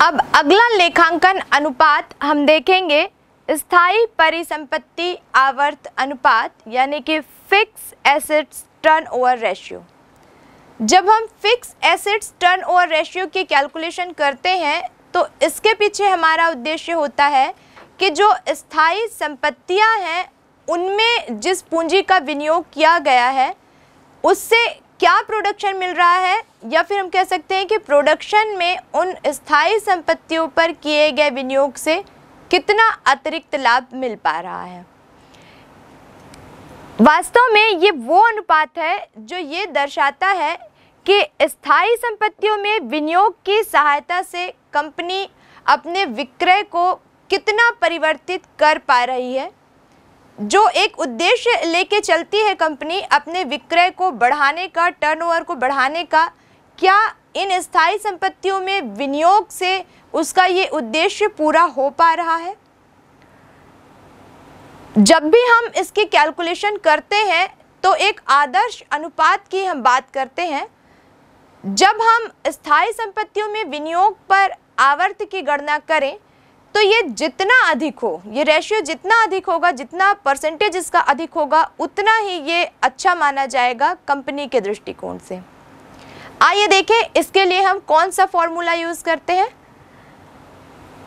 अब अगला लेखांकन अनुपात हम देखेंगे। स्थायी परिसंपत्ति आवर्त अनुपात, यानी कि फिक्स एसेट्स टर्नओवर रेशियो जब हम फिक्स एसेट्स टर्नओवर रेशियो की कैलकुलेशन करते हैं तो इसके पीछे हमारा उद्देश्य होता है कि जो स्थायी संपत्तियाँ हैं, उनमें जिस पूंजी का विनियोग किया गया है, उससे क्या प्रोडक्शन मिल रहा है? या फिर हम कह सकते हैं कि प्रोडक्शन में उन स्थायी संपत्तियों पर किए गए विनियोग से कितना अतिरिक्त लाभ मिल पा रहा है? वास्तव में ये वो अनुपात है जो ये दर्शाता है कि स्थायी संपत्तियों में विनियोग की सहायता से कंपनी अपने विक्रय को कितना परिवर्तित कर पा रही है। जो एक उद्देश्य लेके चलती है कंपनी अपने विक्रय को बढ़ाने का टर्नओवर को बढ़ाने का, क्या इन स्थायी संपत्तियों में विनियोग से उसका ये उद्देश्य पूरा हो पा रहा है? जब भी हम इसकी कैलकुलेशन करते हैं तो एक आदर्श अनुपात की हम बात करते हैं। जब हम स्थायी संपत्तियों में विनियोग पर आवर्त की गणना करें तो ये जितना अधिक हो, ये रेशियो जितना अधिक होगा, जितना परसेंटेज इसका अधिक होगा, उतना ही ये अच्छा माना जाएगा कंपनी के दृष्टिकोण से। आइए देखें, इसके लिए हम कौन सा फॉर्मूला यूज़ करते हैं?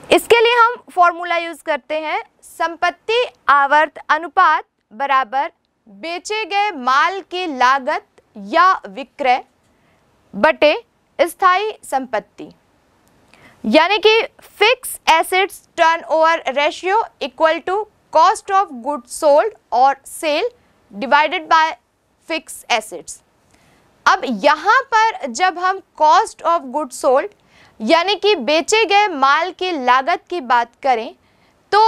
इसके लिए हम फॉर्मूला यूज़ करते हैं संपत्ति आवर्त अनुपात बराबर बेचे गए माल की लागत या विक्रय बटे स्थायी संपत्ति। यानी कि fix assets turnover ratio equal to cost of good sold और sale divided by fix assets अब यहाँ पर जब हम कॉस्ट ऑफ़ गुड सोल्ड यानी कि बेचे गए माल की लागत की बात करें तो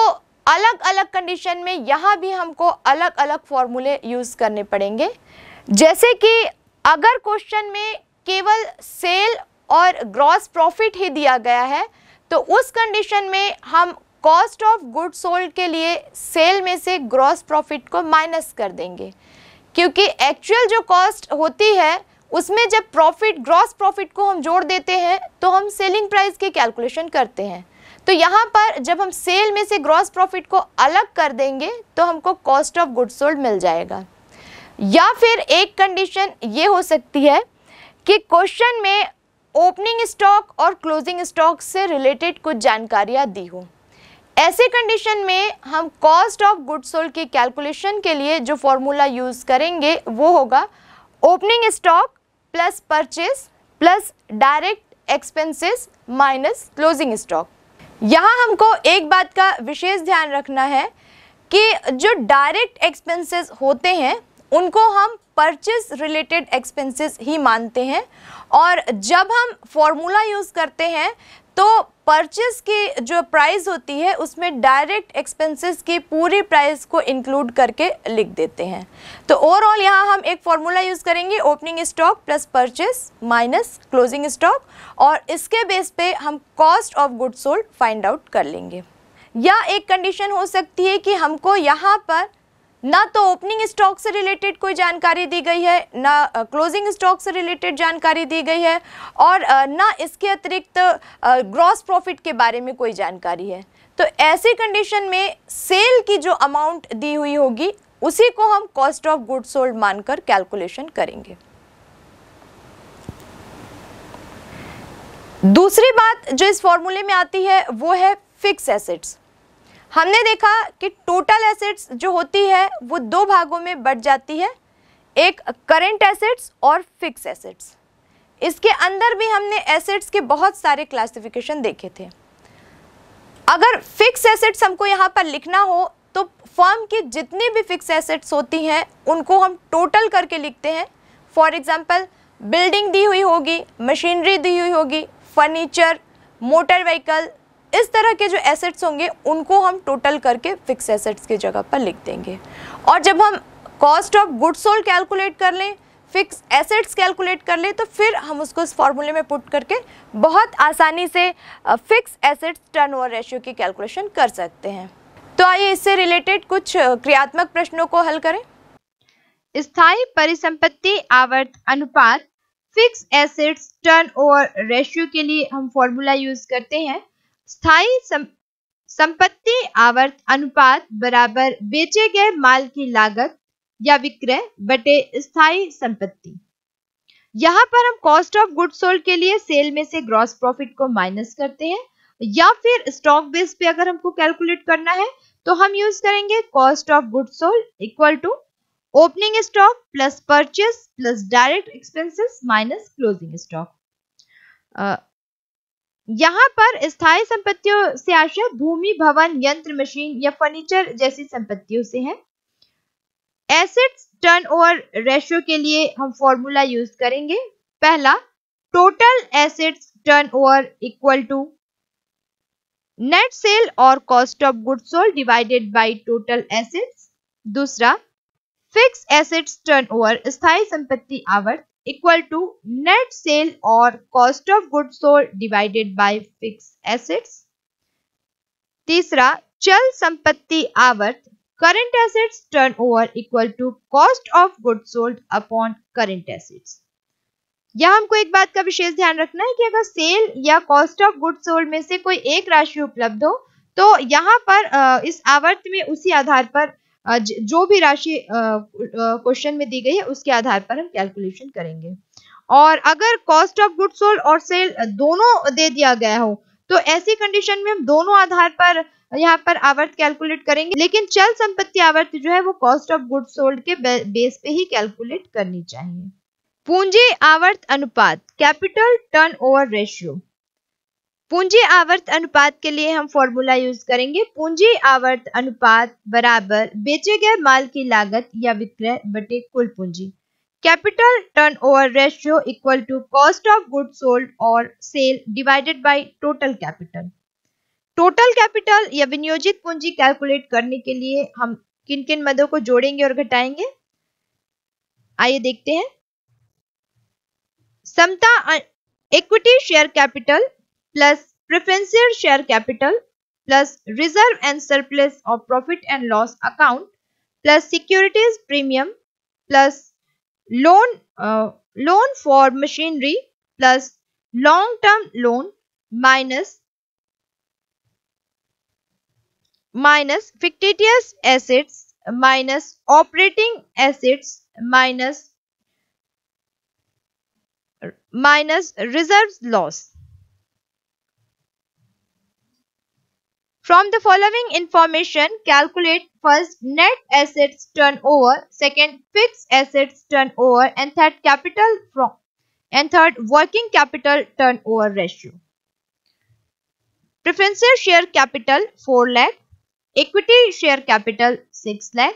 अलग अलग कंडीशन में यहाँ भी हमको अलग अलग फॉर्मूले यूज़ करने पड़ेंगे। जैसे कि अगर क्वेश्चन में केवल सेल और ग्रॉस प्रॉफिट ही दिया गया है तो उस कंडीशन में हम कॉस्ट ऑफ़ गुड सोल्ड के लिए सेल में से ग्रॉस प्रॉफिट को माइनस कर देंगे। क्योंकि एक्चुअल जो कॉस्ट होती है, उसमें जब प्रॉफिट ग्रॉस प्रॉफिट को हम जोड़ देते हैं तो हम सेलिंग प्राइस की कैलकुलेशन करते हैं। तो यहाँ पर जब हम सेल में से ग्रॉस प्रॉफिट को अलग कर देंगे तो हमको कॉस्ट ऑफ़ गुड सोल्ड मिल जाएगा। या फिर एक कंडीशन ये हो सकती है कि क्वेश्चन में ओपनिंग स्टॉक और क्लोजिंग स्टॉक से रिलेटेड कुछ जानकारियाँ दी हो। ऐसे कंडीशन में हम कॉस्ट ऑफ़ गुड सोल्ड के कैलकुलेशन के लिए जो फॉर्मूला यूज़ करेंगे, वो होगा opening stock plus purchase plus direct expenses minus closing stock. यहाँ हमको एक बात का विशेष ध्यान रखना है कि जो डायरेक्ट एक्सपेंसेस होते हैं, उनको हम परचेज रिलेटेड एक्सपेंसेस ही मानते हैं और जब हम फॉर्मूला यूज़ करते हैं तो परचेस की जो प्राइस होती है, उसमें डायरेक्ट एक्सपेंसेस की पूरी प्राइस को इंक्लूड करके लिख देते हैं। तो ओवरऑल यहाँ हम एक फॉर्मूला यूज़ करेंगे opening stock plus purchase minus closing stock और इसके बेस पे हम cost of good sold find out कर लेंगे। या एक कंडीशन हो सकती है कि हमको यहाँ पर ना तो ओपनिंग स्टॉक से रिलेटेड कोई जानकारी दी गई है, ना क्लोजिंग स्टॉक से रिलेटेड जानकारी दी गई है और ना इसके अतिरिक्त ग्रॉस प्रॉफिट के बारे में कोई जानकारी है। तो ऐसी कंडीशन में सेल की जो अमाउंट दी हुई होगी, उसी को हम कॉस्ट ऑफ़ गुड सोल्ड मानकर कैलकुलेशन करेंगे। दूसरी बात जो इस फॉर्मूले में आती है, वो है फिक्स एसेट्स हमने देखा कि टोटल एसेट्स जो होती है, वो दो भागों में बढ़ जाती है। एक करेंट एसेट्स और फिक्स एसेट्स इसके अंदर भी हमने एसेट्स के बहुत सारे क्लासिफिकेशन देखे थे। अगर फिक्स एसेट्स हमको यहाँ पर लिखना हो तो फर्म की जितनी भी फिक्स एसेट्स होती हैं, उनको हम टोटल करके लिखते हैं। फॉर एग्ज़ाम्पल बिल्डिंग दी हुई होगी मशीनरी दी हुई होगी फर्नीचर मोटर व्हीकल इस तरह के जो एसेट्स होंगे, उनको हम टोटल करके फिक्स एसेट्स की जगह पर लिख देंगे। और जब हम cost of good sold calculate कर लें फिक्स एसेट्स कैलकुलेट कर ले तो फिर हम उसको इस फॉर्मूले में पुट करके बहुत आसानी से फिक्स एसेट्स टर्नओवर रेशियो की कैलकुलेशन कर सकते हैं। तो आइए इससे रिलेटेड कुछ क्रियात्मक प्रश्नों को हल करें। स्थायी परिसंपत्ति आवर्त अनुपात fix assets turn over ratio के लिए हम फॉर्मूला यूज़ करते हैं। स्थायी संपत्ति आवर्त अनुपात बराबर बेचे गए माल की लागत या विक्रय बटे स्थायी संपत्ति। यहाँ पर हम कॉस्ट ऑफ़ गुड सोल्ड के लिए सेल में से ग्रॉस प्रॉफिट को माइनस करते हैं या फिर स्टॉक बेस पे अगर हमको कैलकुलेट करना है तो हम यूज़ करेंगे cost of good sold equal to opening stock plus purchase plus direct expenses minus closing stock यहाँ पर स्थायी संपत्तियों से आशय भूमि, भवन, यंत्र, मशीन या फर्नीचर जैसी संपत्तियों से है। एसेट्स टर्नओवर रेशियो के लिए हम फॉर्मूला यूज़ करेंगे। पहला total assets turnover equal to net sale और cost of good sold divided by total assets दूसरा फिक्स एसेट्स टर्नओवर स्थायी संपत्ति आवर्त। इक्वल टू नेट सेल और cost of good sold divided by fix assets तीसरा, चल संपत्ति आवर्त current assets turnover equal to cost of good sold upon current assets यहाँ हमको एक बात का विशेष ध्यान रखना है कि अगर सेल या कॉस्ट ऑफ़ गुड सोल्ड में से कोई एक राशि उपलब्ध हो तो यहाँ पर इस आवर्त में उसी आधार पर जो भी राशि क्वेश्चन में दी गई है, उसके आधार पर हम कैलकुलेशन करेंगे। और अगर कॉस्ट ऑफ़ गुड सोल्ड और सेल दोनों दे दिया गया हो तो ऐसी कंडीशन में हम दोनों आधार पर यहाँ पर आवर्त कैलकुलेट करेंगे। लेकिन चल संपत्ति आवर्त जो है, वो कॉस्ट ऑफ़ गुड सोल्ड के बेस पे ही कैलकुलेट करनी चाहिए। पूंजी आवर्त अनुपात कैपिटल टर्न ओवर रेशियो पूंजी आवर्त अनुपात के लिए हम फॉर्मूला यूज़ करेंगे। पूंजी आवर्त अनुपात बराबर बेचे गए माल की लागत या विक्रय बटे कुल पूंजी। Capital turnover ratio equal to cost of good sold और sale divided by total capital total capital या विनियोजित पूंजी कैलकुलेट करने के लिए हम किन किन मदों को जोड़ेंगे और घटाएँगे? आइए देखते हैं। समता equity share capital plus preferential share capital plus reserve and surplus of profit and loss account plus securities premium plus loan uh, loan for machinery plus long term loan minus minus fictitious assets minus operating assets minus minus reserves loss From the following information, calculate first net assets turnover, second fixed assets turnover, and third capital from and third working capital turnover ratio. Preferential share capital 4 lakh, equity share capital 6 lakh,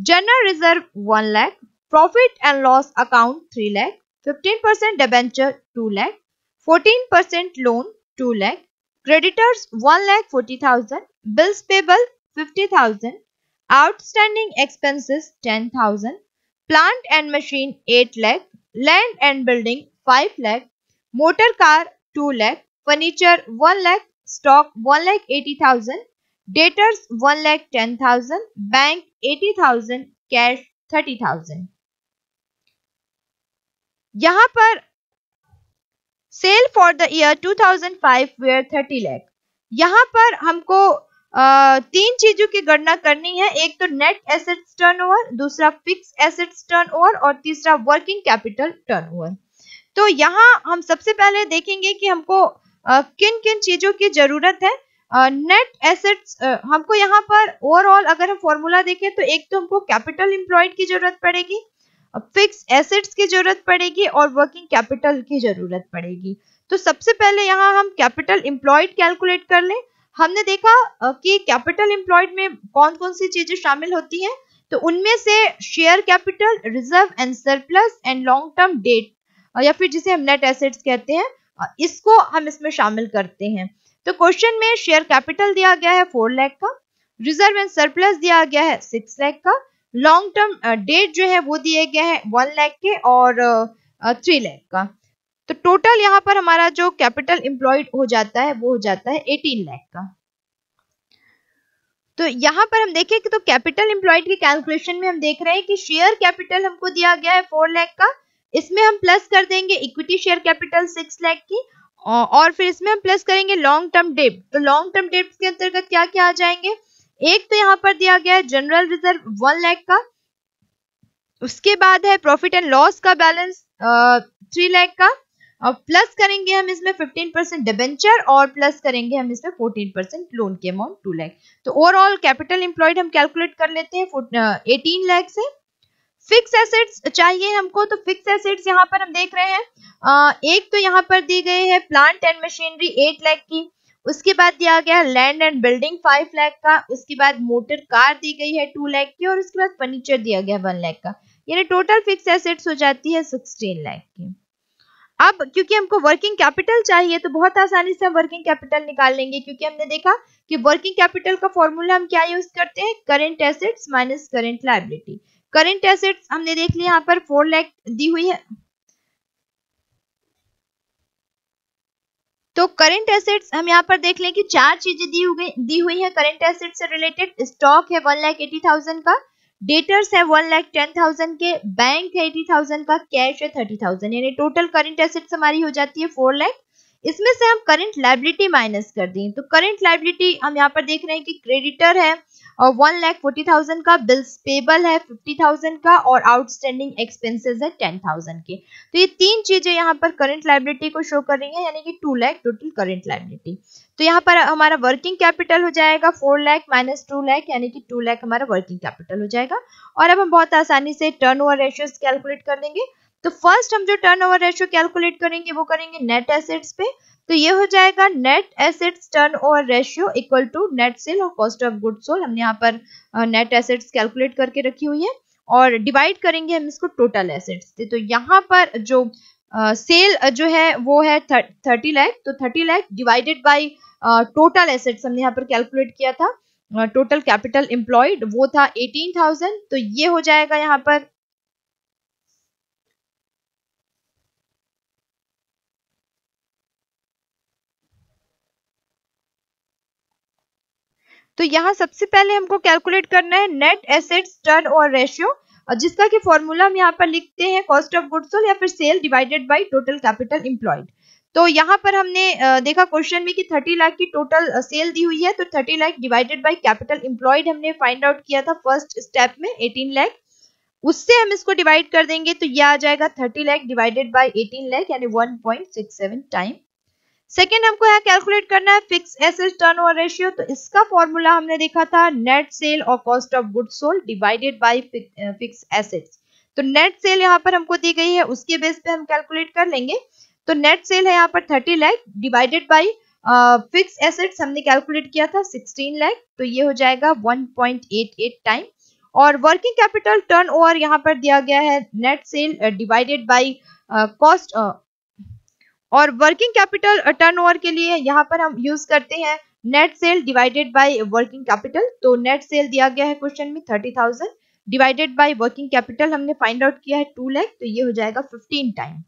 general reserve 1 lakh, profit and loss account 3 lakh, 15% debenture 2 lakh, 14% loan 2 lakh, Creditors 1 lakh 40,000, bills payable 50,000, outstanding expenses 10,000, plant and machine 8 lakh, land and building 5 lakh, motor car 2 lakh, furniture 1 lakh, stock 1 lakh 80,000, debtors 1 lakh 10,000, bank 80,000, cash 30,000. यहाँ पर sale for the year 2005 where 30 lakh यहाँ पर हमको आ, तीन चीज़ों की गणना करनी है। एक तो नेट एसेट्स टर्नओवर दूसरा फिक्स एसेट्स टर्नओवर और तीसरा वर्किंग कैपिटल टर्नओवर तो यहाँ हम सबसे पहले देखेंगे कि हमको आ, किन किन चीज़ों की ज़रूरत है। नेट uh, एसेट्स uh, हमको यहाँ पर ओवरऑल अगर हम फॉर्मूला देखें तो एक तो हमको कैपिटल एम्प्लॉयड की ज़रूरत पड़ेगी। फिक्स एसेट्स की ज़रूरत पड़ेगी और वर्किंग कैपिटल की ज़रूरत पड़ेगी। तो सबसे पहले यहाँ हम कैपिटल एम्प्लॉयड कैलकुलेट कर लें। हमने देखा कि कैपिटल एम्प्लॉयड में कौन कौन सी चीज़ें शामिल होती हैं? तो उनमें से share capital reserve and surplus and long term debt या फिर जिसे हम नेट एसेट्स कहते हैं इसको हम इसमें शामिल करते हैं। तो क्वेश्चन में शेयर कैपिटल दिया गया है फोर लैख का रिज़र्व एंड सरप्लस दिया गया है सिक्स लैख का लॉन्ग टर्म डेट जो है वो दिए गए हैं वन लैख के और थ्री uh, लैख का। तो टोटल यहाँ पर हमारा जो कैपिटल एम्प्लॉयड हो जाता है वो हो जाता है एटीन लैख का। तो यहाँ पर हम देखें कि तो कैपिटल एम्प्लॉयड के कैलकुलेशन में हम देख रहे हैं कि शेयर कैपिटल हमको दिया गया है फोर लैख का। इसमें हम प्लस कर देंगे equity share capital six lakh की और फिर इसमें हम प्लस करेंगे लॉन्ग टर्म डेट तो लॉन्ग टर्म डेट के अंतर्गत क्या क्या आ जाएँगे? एक तो यहाँ पर दिया गया है जनरल रिज़र्व वन लैख का। उसके बाद है प्रॉफिट एंड लॉस का बैलेंस थ्री लैख का। और प्लस करेंगे हम इसमें 15 परसेंट डिबेंचर और प्लस करेंगे हम इसमें 14 परसेंट लोन के अमाउंट टू लैख तो ओवरऑल कैपिटल एम्प्लॉयड हम कैलकुलेट कर लेते हैं एटीन लैख से। फिक्स एसेट्स चाहिए हमको तो फिक्स एसेट्स यहाँ पर हम देख रहे हैं। आ, एक तो यहाँ पर दी गई है plant and machinery eight lakh की। उसके बाद दिया गया land and building five lakh का, उसके बाद मोटर कार दी गई है टू लैख की, और उसके बाद फर्नीचर दिया गया वन लैख का। यानी टोटल फिक्स एसेट्स हो जाती है सिक्सटीन लैख की। अब क्योंकि हमको वर्किंग कैपिटल चाहिए तो बहुत आसानी से हम वर्किंग कैपिटल निकाल लेंगे, क्योंकि हमने देखा कि वर्किंग कैपिटल का फॉर्मूला हम क्या यूज़ करते हैं? Current assets minus current liability current assets हमने देख लिया, यहाँ पर फोर लैख दी हुई है। तो करेंट एसेट्स हम यहाँ पर देख लें कि चार चीज़ें दी हुई दी हुई है करेंट एसेट से रिलेटेड स्टॉक है वन लाख एटी थाउज़ेंड का डेटर्स है वन लाख टेन थाउज़ेंड के बैंक है एटी थाउज़ेंड का कैश है थर्टी थाउज़ेंड यानी टोटल करेंट एसेट्स हमारी हो जाती है फोर लाख इसमें से हम करंट लाइबिलिटी माइनस कर दें तो करंट लाइबिलिटी हम यहाँ पर देख रहे हैं कि क्रेडिटर है और वन लैख फोर्टी थाउज़ेंड का बिल्स पेबल है फिफ्टी थाउज़ेंड का और आउटस्टैंडिंग एक्सपेंसेस है टेन थाउज़ेंड के। तो ये तीन चीज़ें यहाँ पर करंट लाइबिलिटी को शो कर रही है, यानी कि two lakh total current liability तो यहाँ पर हमारा वर्किंग कैपिटल हो जाएगा four lakh minus two lakh यानी कि टू लैख हमारा वर्किंग कैपिटल हो जाएगा। और अब हम बहुत आसानी से टर्न ओवर रेशियोज कैलकुलेट कर देंगे तो फ़र्स्ट हम जो टर्न ओवर रेशियो कैलकुलेट करेंगे वो करेंगे नेट एसेट्स पे। तो ये हो जाएगा net assets turn over ratio equal to net sale और कॉस्ट ऑफ़ गुड सोल हमने यहाँ पर नेट एसेट्स कैलकुलेट करके रखी हुई है। और डिवाइड करेंगे हम इसको टोटल एसेट्स से। तो यहाँ पर जो सेल uh, जो है वो है थर्टी लैख तो thirty lakh divided by total assets हमने यहाँ पर कैलकुलेट किया था। टोटल कैपिटल एम्प्लॉयड वो था एटीन थाउज़ेंड तो ये हो जाएगा यहाँ पर तो यहाँ सबसे पहले हमको कैलकुलेट करना है नेट एसेट्स टर्न और रेशियो जिसका कि फॉर्मूला हम यहाँ पर लिखते हैं कॉस्ट ऑफ़ गुड्स सोल्ड या फिर sale divided by total capital employed तो यहाँ पर हमने देखा क्वेश्चन में कि 30 लाख की टोटल सेल दी हुई है तो 30 lakh divided by capital employed हमने फाइंड आउट किया था फ़र्स्ट स्टेप में 18 लाख उससे हम इसको डिवाइड कर देंगे तो यह आ जाएगा 30 लाख डिवाइडेड बाय 18 लाख यानी 1.67 टाइम सेकेंड हमको यहाँ कैलकुलेट करना है फिक्स एसेट टर्नओवर रेशियो तो इसका फॉर्मूला हमने देखा था नेट सेल और cost of good sold divided by fix assets तो नेट सेल यहाँ पर हमको दी गई है, उसके बेस पे हम कैलकुलेट कर लेंगे। तो नेट सेल है यहाँ पर thirty lakh divided by fix assets हमने कैलकुलेट किया था सिक्सटीन लैख तो ये हो जाएगा one point eight eight time और वर्किंग कैपिटल टर्न ओवर यहाँ पर दिया गया है net sale divided by cost और वर्किंग कैपिटल टर्नओवर के लिए यहाँ पर हम यूज़ करते हैं net sale divided by working capital तो नेट सेल दिया गया है क्वेश्चन में thirty thousand divided by working capital हमने फाइंड आउट किया है टू लैख तो ये हो जाएगा fifteen time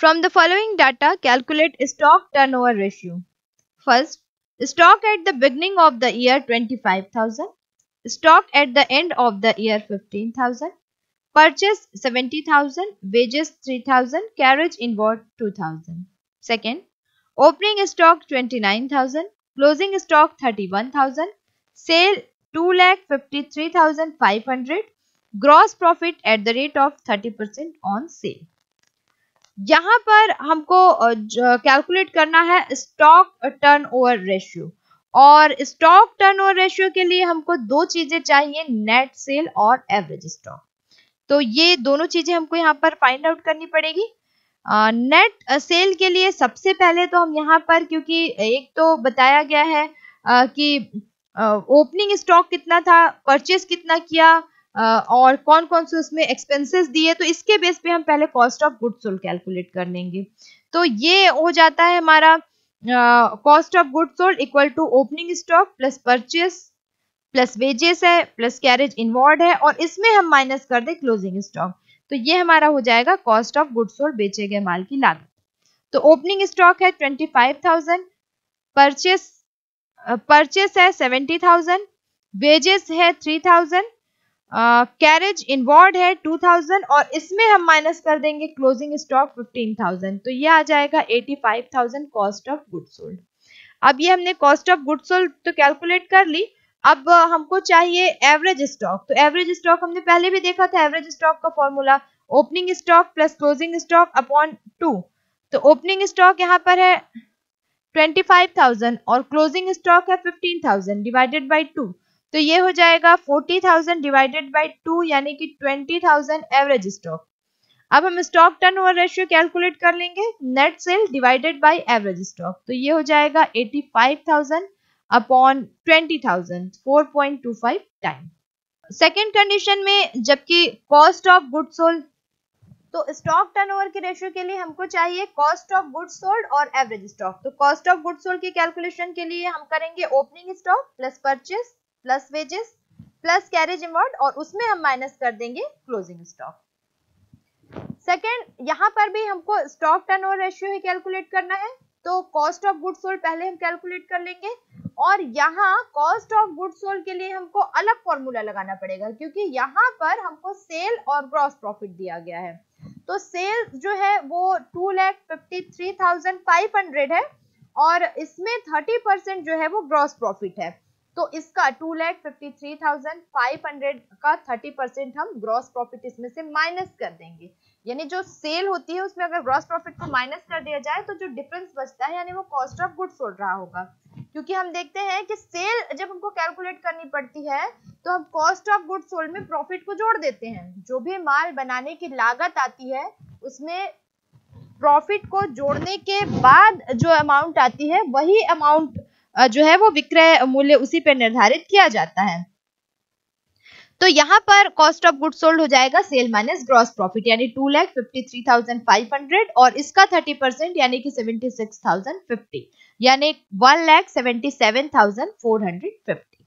From the following data, calculate stock turnover ratio. First, stock at the beginning of the year 25,000. Stock at the end of the year 15,000. Purchase 70,000. Wages 3,000. Carriage inward 2,000. Second, opening stock 29,000. Closing stock 31,000. Sale 2,53,500. Gross profit at the rate of 30% on sale. यहाँ पर हमको calculate करना है stock turn over ratio और stock turnover ratio के लिए हमको दो चीज़ें चाहिए नेट सेल और एवरेज स्टॉक तो ये दोनों चीज़ें हमको यहाँ पर फाइंड आउट करनी पड़ेगी। नेट uh, सेल के लिए सबसे पहले तो हम यहाँ पर क्योंकि एक तो बताया गया है uh, कि ओपनिंग uh, स्टॉक कितना था परचेस कितना किया और कौन कौन से उसमें एक्सपेंसेस दिए तो इसके बेस पे हम पहले cost of goods sold calculate कर लेंगे। तो ये हो जाता है हमारा cost of good sold equal to opening stock plus purchase plus wages है प्लस कैरेज इन्वॉल्व है, और इसमें हम माइनस कर दे क्लोजिंग स्टॉक तो ये हमारा हो जाएगा कॉस्ट ऑफ़ गुड सोल्ड बेचे गए माल की लागत। तो ओपनिंग स्टॉक है twenty five thousand purchase purchase है सेवेंटी थाउज़ेंड वेजेस है थ्री थाउज़ेंड कैरेज इनवर्ड है टू थाउज़ेंड और इसमें हम माइनस कर देंगे क्लोजिंग स्टॉक फिफ्टीन थाउज़ेंड तो ये आ जाएगा eighty five thousand cost of good sold अब ये हमने कॉस्ट ऑफ़ गुड सोल्ड तो कैलकुलेट कर ली। अब हमको चाहिए एवरेज स्टॉक तो एवरेज स्टॉक हमने पहले भी देखा था एवरेज स्टॉक का formula opening stock plus closing stock upon two तो ओपनिंग स्टॉक यहाँ पर है ट्वेंटी फाइव थाउज़ेंड और क्लोजिंग स्टॉक है fifteen thousand divided by two तो ये हो जाएगा forty thousand divided by two यानी कि ट्वेंटी थाउज़ेंड एवरेज स्टॉक अब हम stock turn over ratio calculate कर लेंगे. Net sale divided by average stock तो ये हो जाएगा eighty five thousand upon twenty thousand four point two five time second condition में जबकि कॉस्ट ऑफ़ गुड सोल्ड तो स्टॉक टर्नओवर के रेशियो के लिए हमको चाहिए कॉस्ट ऑफ़ गुड सोल्ड और एवरेज स्टॉक तो कॉस्ट ऑफ़ गुड सोल्ड की कैलकुलेशन के लिए हम करेंगे opening stock plus purchase plus wages plus carriage inward और उसमें हम माइनस कर देंगे क्लोजिंग स्टॉक सेकेंड यहाँ पर भी हमको स्टॉक टर्न ओवर रेशियो ही कैलकुलेट करना है तो कॉस्ट ऑफ़ गुड सोल्ड पहले हम कैलकुलेट कर लेंगे और यहाँ कॉस्ट ऑफ़ गुड सोल्ड के लिए हमको अलग फॉर्मूला लगाना पड़ेगा, क्योंकि यहाँ पर हमको सेल और ग्रॉस प्रॉफिट दिया गया है। तो सेल जो है वो two lakh fifty three thousand five hundred है और इसमें थर्टी परसेंट जो है वो ग्रॉस प्रॉफिट है। तो इसका two lakh fifty three thousand five hundred का थर्टी परसेंट हम ग्रॉस प्रॉफिट इसमें से माइनस कर देंगे। यानी जो सेल होती है, उसमें अगर ग्रॉस प्रॉफिट को माइनस कर दिया जाए तो जो डिफरेंस बचता है, यानी वो कॉस्ट ऑफ़ गुड्स हो रहा होगा। क्योंकि हम देखते हैं कि सेल जब हमको कैलकुलेट करनी पड़ती है तो हम कॉस्ट ऑफ़ गुड्स सोल्ड में प्रॉफिट को जोड़ देते हैं। जो भी माल बनाने की लागत आती है, उसमें प्रॉफिट को जोड़ने के बाद जो अमाउंट आती है, वही अमाउंट जो है वो विक्रय मूल्य उसी पर निर्धारित किया जाता है। तो यहाँ पर कॉस्ट ऑफ़ गुड सोल्ड हो जाएगा सेल माइनस ग्रॉस प्रॉफिट यानी two lakh fifty three thousand five hundred और इसका थर्टी परसेंट यानी कि सेवेंटी सिक्स थाउज़ेंड फिफ्टी यानी one lakh seventy seven thousand four hundred fifty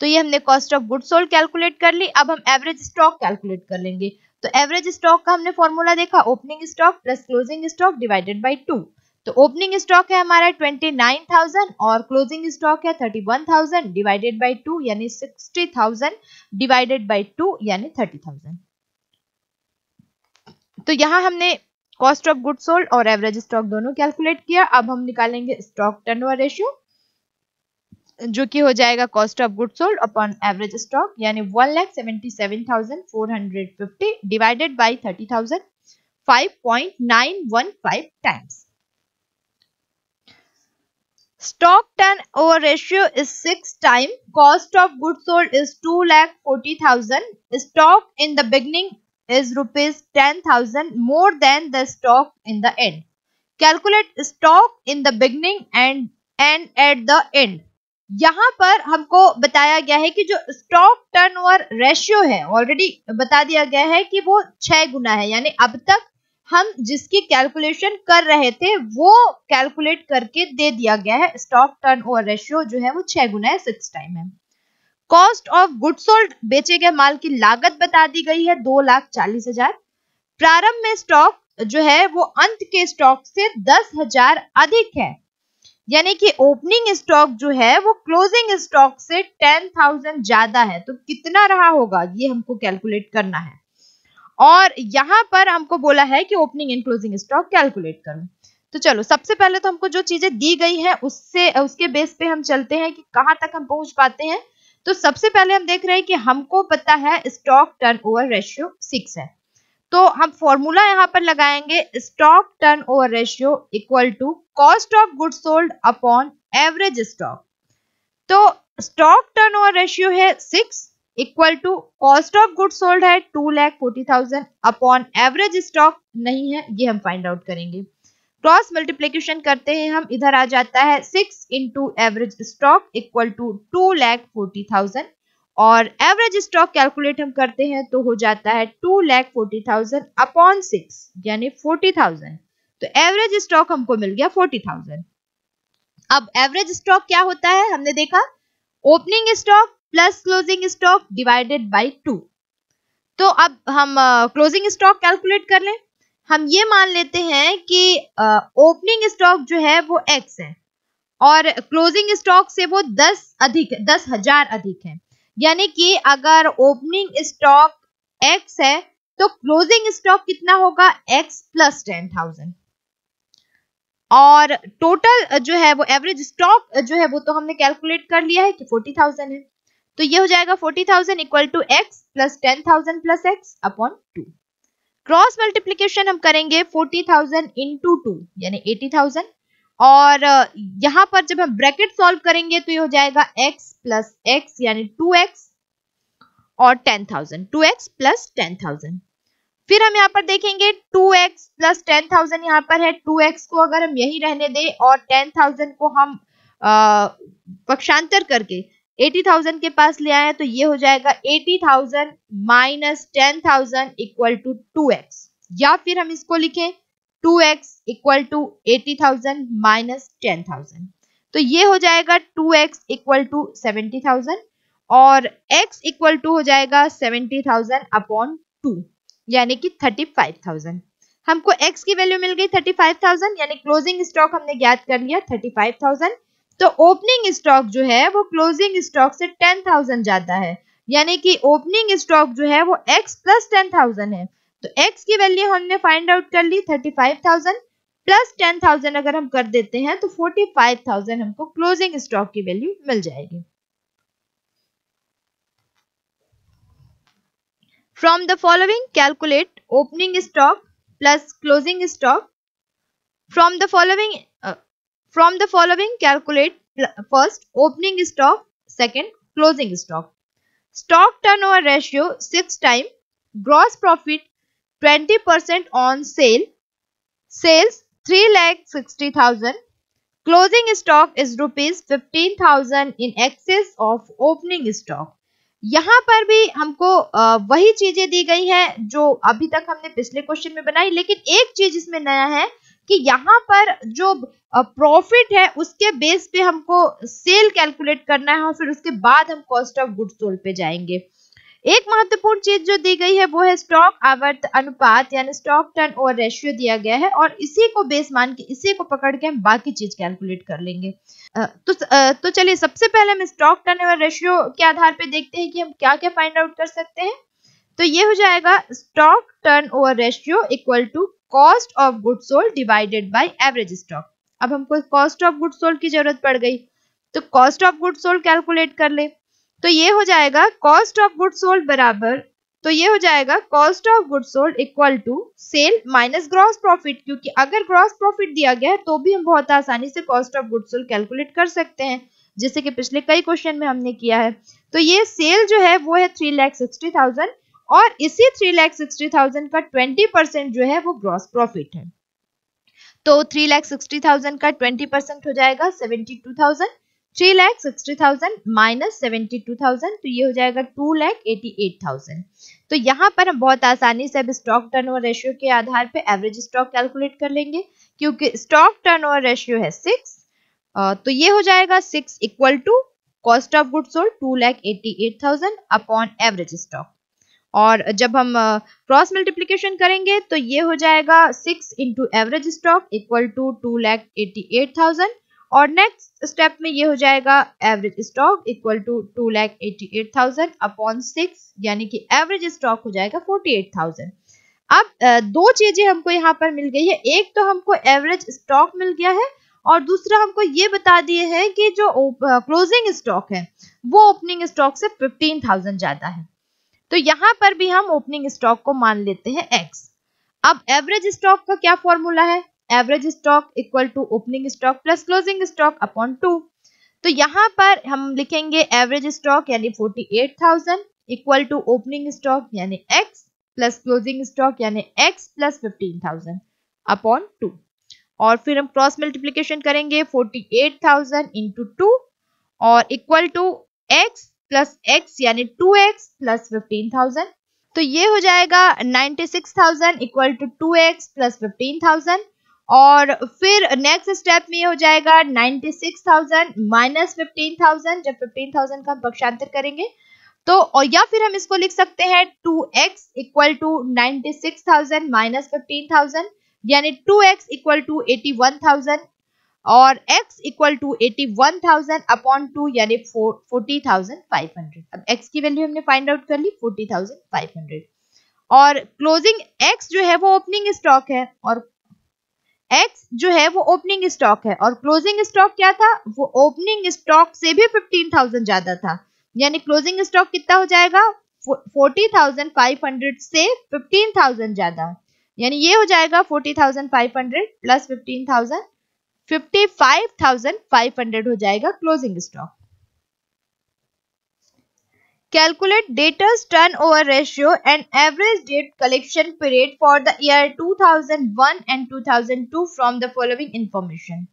तो ये हमने cost of good sold calculate कर ली, अब हम एवरेज स्टॉक कैलकुलेट कर लेंगे। तो एवरेज स्टॉक का हमने फॉर्मूला देखा opening stock plus closing stock divided by two तो ओपनिंग स्टॉक है हमारा ट्वेंटी नाइन थाउज़ेंड और क्लोजिंग स्टॉक है thirty one thousand divided by two यानी sixty thousand divided by two यानी थर्टी थाउज़ेंड तो यहाँ हमने कॉस्ट ऑफ़ गुड सोल्ड और एवरेज स्टॉक दोनों कैलकुलेट किया। अब हम निकालेंगे स्टॉक टर्नओवर रेशियो जो कि हो जाएगा cost of good sold upon average stock यानी one lakh seventy seven thousand four hundred fifty divided by thirty thousand five point nine one five times Stock turnover ratio is 6 time. Cost of goods sold is 2 lakh 40,000. Stock in the beginning is rupees 10,000 more than the stock in the end. Calculate stock in the beginning and and at the end. यहाँ पर हमको बताया गया है कि जो stock turnover ratio है already बता दिया गया है कि वो छह गुना है यानी अब तक हम जिसकी कैलकुलेशन कर रहे थे, वो कैलकुलेट करके दे दिया गया है। स्टॉक टर्न ओवर रेशियो जो है, वो छह गुना है सिक्स टाइम है। कॉस्ट ऑफ़ गुड सोल्ड बेचे गए माल की लागत बता दी गई है, दो लाख चालीस हज़ार। प्रारंभ में स्टॉक जो है, वो अंत के स्टॉक से दस हज़ार अधिक है। यानी कि ओपनिंग स्टॉक जो है, वो क्लोजिंग स्टॉक से टेन थाउज़ेंड ज़्यादा है। तो कितना रहा होगा? ये हमको कैलकुलेट करना है। और यहाँ पर हमको बोला है कि opening and closing stock calculate करो। तो चलो, सबसे पहले तो हमको जो चीज़ें दी गई है, उससे, उसके बेस पे हम चलते हैं कि कहाँ तक हम पहुँच पाते हैं। तो सबसे पहले हम देख रहे हैं कि हमको पता है stock turn over ratio six है। तो हम फॉर्मूला यहाँ पर लगाएँगे stock turn over ratio equal to cost of good sold upon average stock तो स्टॉक टर्न ओवर रेशियो है six equal to cost of good sold है two lakh forty thousand upon average stock नहीं है, ये हम find out करेंगे। Cross multiplication करते हैं हम, इधर आ जाता है six into average stock equal to two lakh forty thousand और एवरेज स्टॉक कैलकुलेट हम करते हैं तो हो जाता है two lakh forty thousand upon six यानी फोर्टी थाउज़ेंड तो एवरेज स्टॉक हमको मिल गया फोर्टी थाउज़ेंड अब एवरेज स्टॉक क्या होता है? हमने देखा opening stock plus closing stock divided by two तो अब हम क्लोजिंग स्टॉक कैलकुलेट कर लें। हम ये मान लेते हैं कि ओपनिंग uh, स्टॉक जो है वो एक्स है और क्लोजिंग स्टॉक से वो दस अधिक दस हज़ार अधिक है। यानी कि अगर ओपनिंग स्टॉक एक्स है तो क्लोजिंग स्टॉक कितना होगा? एक्स प्लस टेन थाउज़ेंड और टोटल जो है वो एवरेज स्टॉक जो है वो तो हमने कैलकुलेट कर लिया है कि फोर्टी थाउज़ेंड है। तो ये हो जाएगा forty thousand equal to x plus ten thousand plus x upon two cross multiplication हम करेंगे फोर्टी थाउज़ेंड इंटू टू यानी एटी थाउज़ेंड और यहाँ पर जब हम ब्रैकेट सॉल्व करेंगे तो ये हो जाएगा x प्लस एक्स यानी टू एक्स और ten thousand two x plus ten thousand फिर हम यहाँ पर देखेंगे two x plus ten thousand यहाँ पर है टू एक्स को अगर हम यही रहने दें और टेन थाउज़ेंड को हम पक्षांतर करके एटी थाउज़ेंड के पास ले आए तो ये हो जाएगा eighty thousand minus ten thousand equal to two x. या फिर हम इसको लिखें two x equal to eighty thousand minus ten thousand. तो ये हो जाएगा two x equal to seventy thousand और x इक्वल टू हो जाएगा सेवेंटी थाउज़ेंड अपॉन टू, यानी कि थर्टी फाइव थाउज़ेंड। हमको x की वैल्यू मिल गई थर्टी फाइव थाउज़ेंड, यानी क्लोजिंग स्टॉक हमने ज्ञात कर लिया थर्टी फाइव थाउज़ेंड। तो ओपनिंग स्टॉक जो है वो क्लोजिंग स्टॉक से टेन थाउज़ेंड ज़्यादा है। यानी कि ओपनिंग स्टॉक जो है वो x प्लस टेन थाउज़ेंड है। तो x की वैल्यू हमने फाइंड आउट कर ली thirty five thousand plus ten thousand अगर हम कर देते हैं तो फोर्टी फाइव थाउज़ेंड हमको क्लोजिंग स्टॉक की वैल्यू मिल जाएगी। From the following, calculate opening stock plus closing stock from the uh, from the following calculate first opening stock second closing stock stock turn over ratio six time gross profit twenty percent on sale sales three lakh sixty thousand closing stock is rupees fifteen thousand in excess of opening stock यहाँ पर भी हमको वही चीज़ें दी गई हैं जो अभी तक हमने पिछले क्वेश्चन में बनाई, लेकिन एक चीज़ इसमें नया है कि यहाँ पर जो प्रॉफिट है, उसके बेस पे हमको सेल कैलकुलेट करना है और फिर उसके बाद हम कॉस्ट ऑफ़ गुड्स सोल्ड पे जाएँगे। एक महत्वपूर्ण चीज़ जो दी गई है, वो है स्टॉक आवर्त अनुपात, यानी स्टॉक टर्न ओवर रेशियो दिया गया है और इसी को बेस मान के, इसी को पकड़ के हम बाकी चीज़ कैलकुलेट कर लेंगे। तो तो चलिए, सबसे पहले हम स्टॉक टर्न ओवर रेशियो के आधार पे देखते हैं कि हम क्या क्या फाइंड आउट कर सकते हैं। तो ये हो जाएगा stock turn over ratio equal to cost of good sold divided by average stock अब हमको कॉस्ट ऑफ़ गुड सोल्ड की ज़रूरत पड़ गई। तो cost of good sold calculate कर ले। तो ये हो जाएगा कॉस्ट ऑफ़ गुड सोल्ड बराबर तो ये हो जाएगा cost of good sold equal to sale minus gross profit क्योंकि अगर ग्रॉस प्रॉफिट दिया गया है तो भी हम बहुत आसानी से cost of good sold calculate कर सकते हैं, जैसे कि पिछले कई क्वेश्चन में हमने किया है। तो ये सेल जो है, वो है थ्री लैख सिक्सटी थाउज़ेंड और इसी थ्री लैख सिक्सटी थाउज़ेंड का ट्वेंटी परसेंट जो है वो ग्रॉस प्रॉफिट है। तो थ्री लैख सिक्सटी थाउज़ेंड का ट्वेंटी परसेंट हो जाएगा seventy two thousand three lakh sixty thousand minus seventy two thousand तो ये हो जाएगा two lakh eighty eight thousand तो यहाँ पर हम बहुत आसानी से अब स्टॉक टर्नओवर रेशियो के आधार पे एवरेज स्टॉक कैलकुलेट कर लेंगे, क्योंकि स्टॉक टर्नओवर रेशियो है सिक्स तो ये हो जाएगा six equal to cost of good sold two lakh eighty eight thousand upon average stock और जब हम क्रॉस मल्टीप्लीकेशन करेंगे तो ये हो जाएगा six into average stock equal to two lakh eighty eight thousand और नेक्स्ट स्टेप में ये हो जाएगा average stock equal to two lakh eighty eight thousand upon six यानी कि एवरेज स्टॉक हो जाएगा फोर्टी एट थाउज़ेंड अब दो चीज़ें हमको यहाँ पर मिल गई है। एक तो हमको एवरेज स्टॉक मिल गया है और दूसरा हमको ये बता दिए है कि जो क्लोजिंग स्टॉक है, वो ओपनिंग स्टॉक से फिफ्टीन थाउज़ेंड ज़्यादा है। तो यहाँ पर भी हम ओपनिंग स्टॉक को मान लेते हैं एक्स अब एवरेज स्टॉक का क्या फॉर्मूला है? Average stock equal to opening stock plus closing stock upon two तो यहाँ पर हम लिखेंगे एवरेज स्टॉक यानी forty eight thousand equal to opening stock यानी एक्स प्लस क्लोजिंग स्टॉक यानी x plus fifteen thousand upon two और फिर हम क्रॉस मल्टीप्लीकेशन करेंगे forty eight thousand into two और equal to x plus x यानी two x plus fifteen thousand तो ये हो जाएगा ninety six thousand equal to two x plus fifteen thousand और फिर नेक्स्ट स्टेप में हो जाएगा 96,000 माइनस फिफ्टीन थाउज़ेंड जब फिफ्टीन थाउज़ेंड का पक्षांतर करेंगे तो और या फिर हम इसको लिख सकते हैं two x equal to ninety six thousand minus fifteen thousand यानी two x equal to eighty one thousand और x equal to eighty one thousand upon two यानी फोर्टी थाउज़ेंड फाइव हंड्रेड अब x की वैल्यू हमने find out कर ली forty thousand five hundred और closing x जो है वो ओपनिंग स्टॉक है, और x जो है वो ओपनिंग स्टॉक है, और क्लोजिंग स्टॉक क्या था? वो ओपनिंग स्टॉक से भी फिफ्टीन थाउज़ेंड ज़्यादा था. यानी क्लोजिंग स्टॉक कितना हो जाएगा? फोर्टी थाउज़ेंड फाइव हंड्रेड से फिफ्टीन थाउज़ेंड ज़्यादा. यानी ये हो जाएगा forty thousand five hundred plus fifteen thousand 55,500 हो जाएगा closing stock calculate debtors turn over ratio and average debt collection period for the year 2001 and 2002 from the following information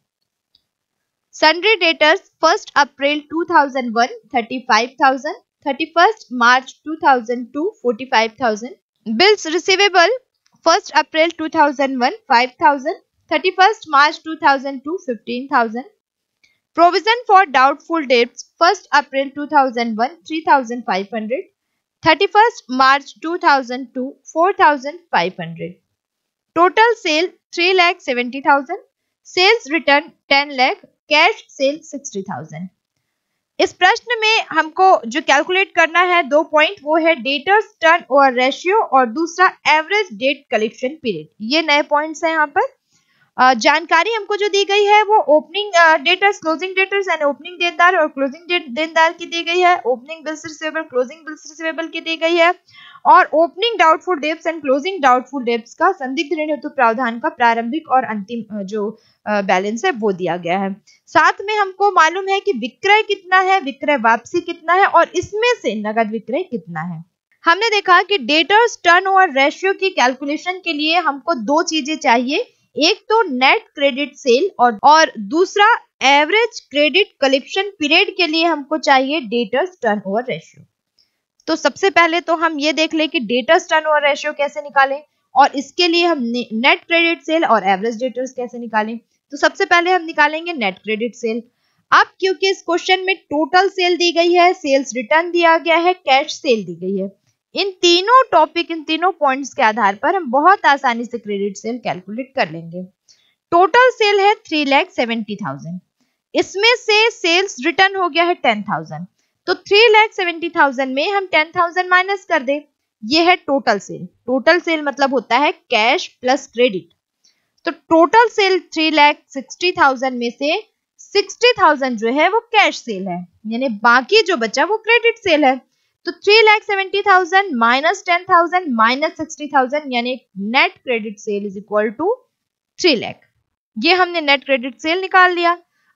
sundry debtors first April 2001 thousand one March 2002 thousand bills receivable first April 2001 5,000 31st March 2002 15,000 Provision for doubtful debts 1st April 2001 3500 31st March 2002 4500 Total sale 3 lakh 70000 Sales return 10 lakh Cash sale 60000 इस प्रश्न में हमको जो calculate करना है दो point वो है डेटर्स टर्न ओवर रेशियो और दूसरा एवरेज डेट कलेक्शन पीरियड ये नए पॉइंट्स हैं यहाँ पर जानकारी हमको जो दी गई है, वो opening debtors closing debtors and opening देनदार और क्लोजिंग देनदार की दी गई है। Opening bills receivable closing bills receivable की दी गई है। और opening doubtful debts and closing doubtful debts का संदिग्ध ऋण हेतु प्रावधान का प्रारंभिक और अंतिम जो बैलेंस है, वो दिया गया है। साथ में हमको मालूम है कि विक्रय कितना है, विक्रय वापसी कितना है और इसमें से नगद विक्रय कितना है। हमने देखा कि डेटर्स टर्न ओवर रेशियो की कैलकुलेशन के लिए हमको दो चीज़ें चाहिए। एक तो नेट क्रेडिट सेल और और दूसरा एवरेज क्रेडिट कलेक्शन पीरियड के लिए हमको चाहिए डेटर्स टर्नओवर रेशियो तो सबसे पहले तो हम ये देख ले कि डेटर्स टर्नओवर रेशियो कैसे निकालें और इसके लिए हम नेट क्रेडिट सेल और एवरेज डेटर्स कैसे निकालें। तो सबसे पहले हम निकालेंगे नेट क्रेडिट सेल अब क्योंकि इस क्वेश्चन में टोटल सेल दी गई है सेल्स रिटर्न दिया गया है कैश सेल दी गई है। इन तीनों टॉपिक इन तीनों पॉइंट्स के आधार पर हम बहुत आसानी से क्रेडिट सेल कैलकुलेट कर लेंगे। टोटल सेल है थ्री लैख सेवेंटी थाउज़ेंड इसमें से सेल्स रिटर्न हो गया है टेन थाउज़ेंड तो थ्री लैख सेवेंटी थाउज़ेंड में हम टेन थाउज़ेंड माइनस कर दे। ये है टोटल सेल टोटल सेल मतलब होता है कैश प्लस क्रेडिट तो total sale three lakh sixty thousand में से सिक्सटी थाउज़ेंड जो है वो कैश सेल है। यानी बाकी जो बचा वो क्रेडिट सेल है। तो three lakh seventy thousand minus ten thousand minus sixty thousand यानी net credit sale is equal to three lakh ये हमने नेट क्रेडिट सेल निकाल लिया।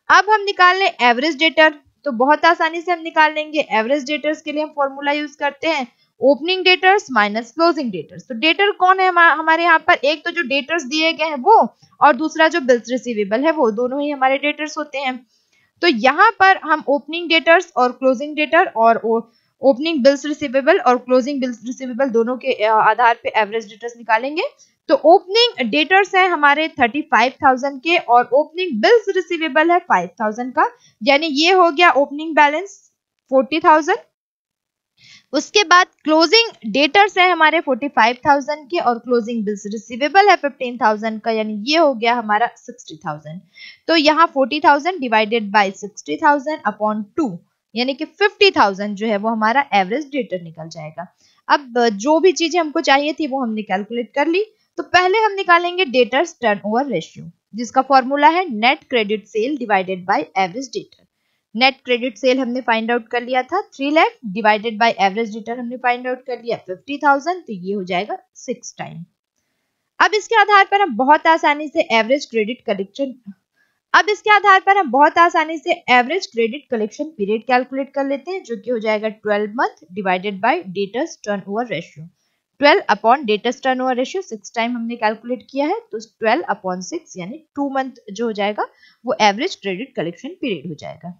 अब हम निकाल लें एवरेज डेटर तो बहुत आसानी से हम निकाल लेंगे। एवरेज डेटर्स के लिए हम फॉर्मूला यूज़ करते हैं। Opening debtors minus closing debtors तो डेटर कौन है हमारे यहाँ पर? एक तो जो डेटर्स दिए गए हैं वो और दूसरा जो बिल्स रिसीवेबल है वो दोनों ही हमारे डेटर्स होते हैं। तो यहाँ पर हम ओपनिंग डेटर्स और क्लोजिंग डेटर और ओपनिंग बिल्स रिसीवेबल और क्लोजिंग बिल्स रिसीवेबल दोनों के आधार पे एवरेज डेटर्स निकालेंगे। तो ओपनिंग डेटर्स है हमारे 35,000 के और ओपनिंग बिल्स रिसीवेबल है 5,000 का। यानी ये हो गया ओपनिंग बैलेंस 40,000 उसके बाद क्लोजिंग डेटर्स है हमारे 45,000 के और क्लोजिंग बिल्स रिसीवेबल है 15,000 का। यानी ये हो गया हमारा 60,000 तो यहाँ 40,000 डिवाइडेड बाय 60,000 अपॉन टू। यानी कि फिफ्टी थाउज़ेंड जो है वो हमारा एवरेज डेटर निकल जाएगा। अब जो भी चीज़ें हमको चाहिए थी वो हमने कैलकुलेट कर ली। तो पहले हम निकालेंगे डेटर्स टर्नओवर रेशियो जिसका फॉर्मूला है net credit sale divided by average debtor net credit sale हमने फाइंड आउट कर लिया था three lakh divided by average debtor हमने फाइंड आउट कर लिया फिफ्टी थाउज़ेंड तो ये हो जाएगा सिक्स टाइम अब इसके आधार पर हम बहुत आसानी से एवरेज क्रेडिट कलेक्शन अब इसके आधार पर हम बहुत आसानी से average credit collection period calculate कर लेते हैं, जो कि हो जाएगा 12 month divided by debtors turnover ratio 12 upon debtors turnover ratio six time हमने कैलकुलेट किया है तो 12 अपॉन सिक्स यानी टू मंथ जो हो जाएगा, वो एवरेज क्रेडिट कलेक्शन पीरियड हो जाएगा।